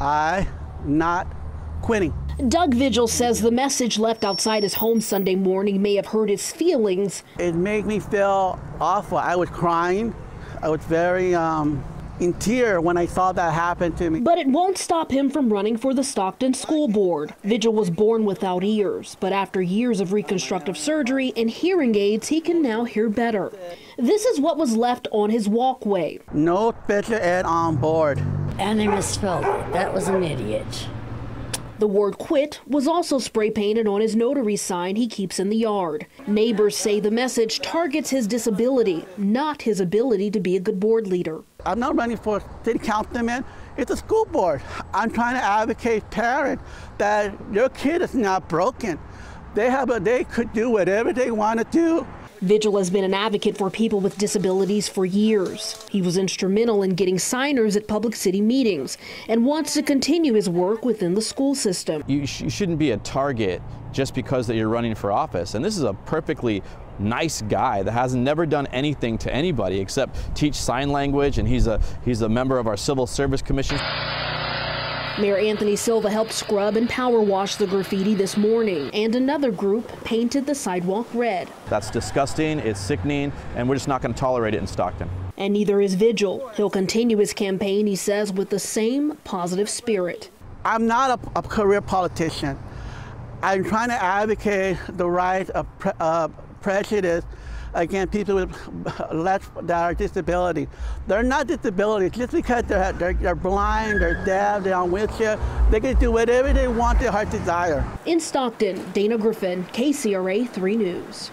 I not quitting. Doug Vigil says the message left outside his home Sunday morning may have hurt his feelings. It made me feel awful. I was crying. I was very um, in tears when I saw that happen to me. But it won't stop him from running for the Stockton School Board. Vigil was born without ears, but after years of reconstructive surgery and hearing aids, he can now hear better. This is what was left on his walkway. No special ed on board. And they misspelled it. That was an idiot. The word quit was also spray painted on his notary sign he keeps in the yard. Neighbors say the message targets his disability, not his ability to be a good board leader. I'm not running for city councilman. It's a school board. I'm trying to advocate parents that your kid is not broken. They have a, they could do whatever they want to do. Vigil has been an advocate for people with disabilities for years. He was instrumental in getting signers at public city meetings and wants to continue his work within the school system. You, sh you shouldn't be a target just because that you're running for office. And this is a perfectly nice guy that has never done anything to anybody except teach sign language and he's a he's a member of our civil service commission. Mayor Anthony Silva helped scrub and power wash the graffiti this morning, and another group painted the sidewalk red. That's disgusting, it's sickening, and we're just not going to tolerate it in Stockton. And neither is Vigil. He'll continue his campaign, he says, with the same positive spirit. I'm not a, a career politician. I'm trying to advocate the right of pre uh, prejudice against people with less that are disability. They're not disabilities just because they're, they're, they're blind, they're deaf, they're on wheelchair. They can do whatever they want their heart desire. In Stockton, Dana Griffin, KCRA 3 News.